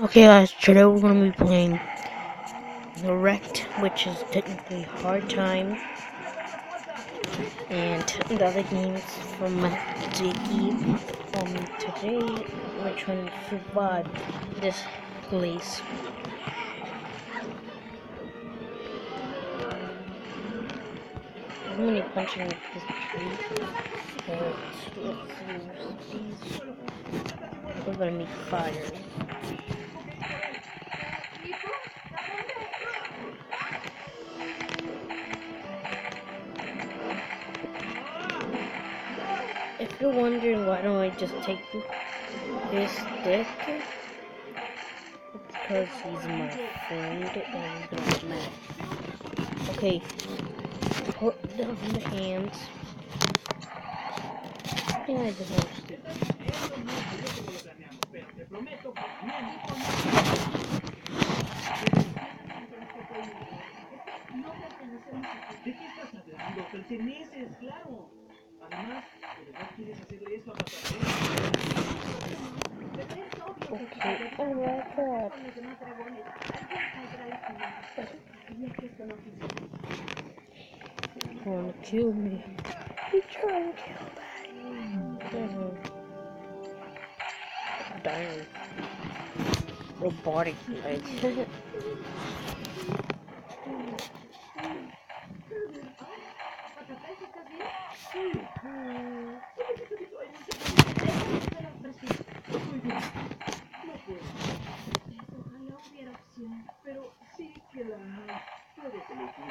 Okay guys, today we're gonna be playing the Wrecked, which is technically hard time. And the other games from Ziggy. Um today we're trying to survive this place. I'm gonna be punching this tree. We're gonna make fire. You're wondering why don't I just take this stick, because he's my friend and he's. Okay, put down the hands. I think I. Además, oh my god. You wanna kill me? You trying to kill that? Mhm. Darn. Robotic legs.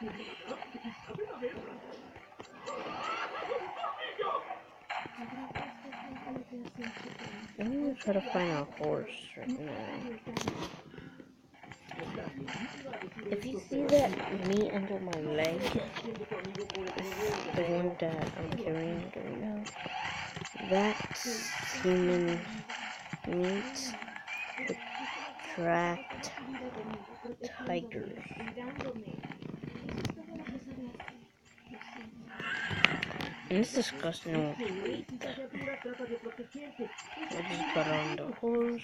I'm gonna try to find a horse right now. If you see that meat under my leg, the one that I'm carrying right now, that's human meat attract tigers. And it's disgusting no one can eat that. I just got on the horse.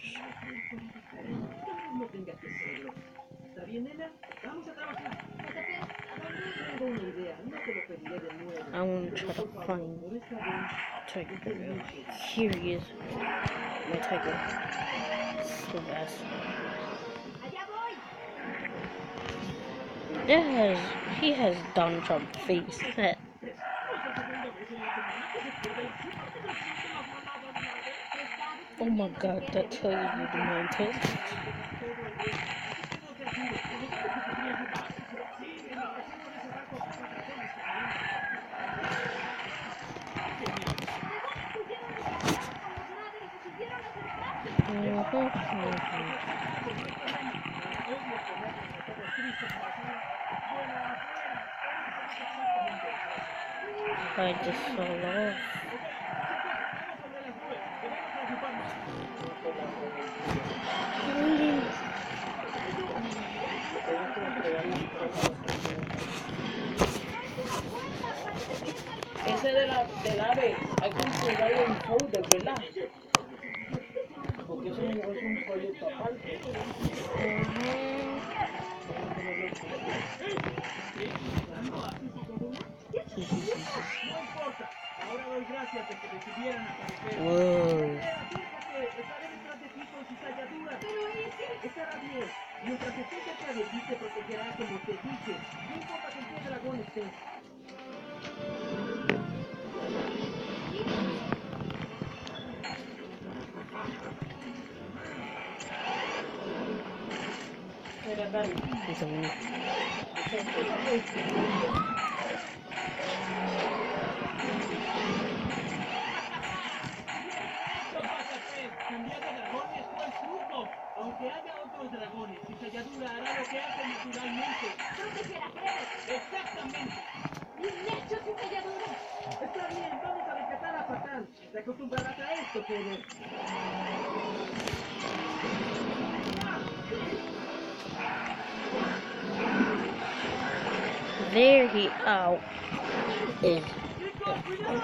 I want to try to find tiger. Here he is. My tiger. So fast. Has he has Donald Trump face. oh my god, that tells you the mental. Mhm, mhm. I just fell off. Ese de la, del ave, hay que entregarlo en folder, ¿verdad? Eso es un proyecto aparte. no importa. Ahora doy gracias de que decidieran aparecer. Estará bien. Mientras esté cerca de ti, te protegerá como te dije. No importa con qué dragón estés. Aunque haya otros dragones, selladura hará lo que hace naturalmente. Está bien, vamos a rescatar a Satán. Te acostumbrarás a esto, Kenneth. There he oh is ¡Chicos, cuidado!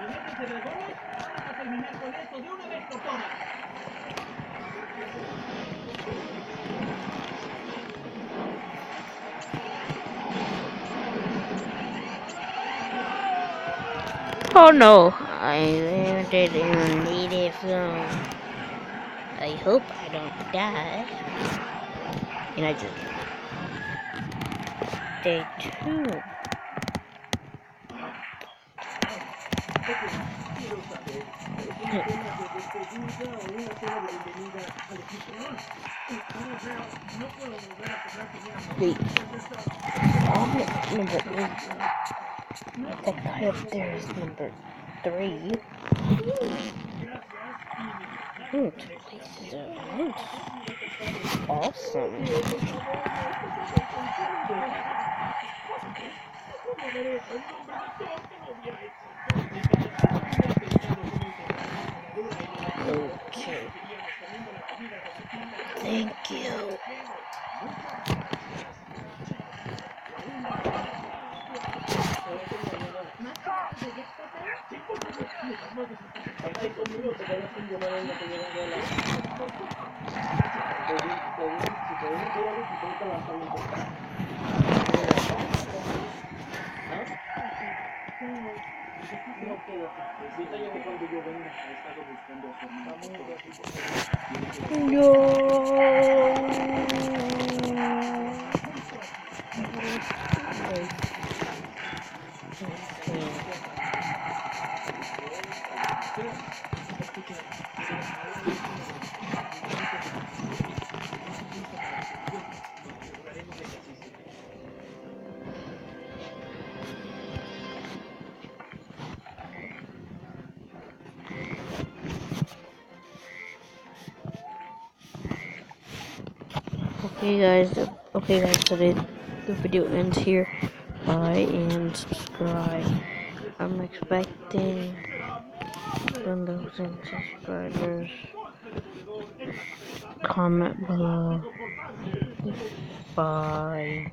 ¿Jinetes de dragones? Vamos a terminar con esto de una vez por todas. Oh no, I landed in native zone. I hope I don't die. And I just stay two. Wait. Number eight. That guy up there is number three. A- awesome. Okay. Thank you. Yo... Okay, guys. Okay, guys. Today the video ends here. Bye and subscribe. I'm expecting 1,000 subscribers. Comment below. Bye.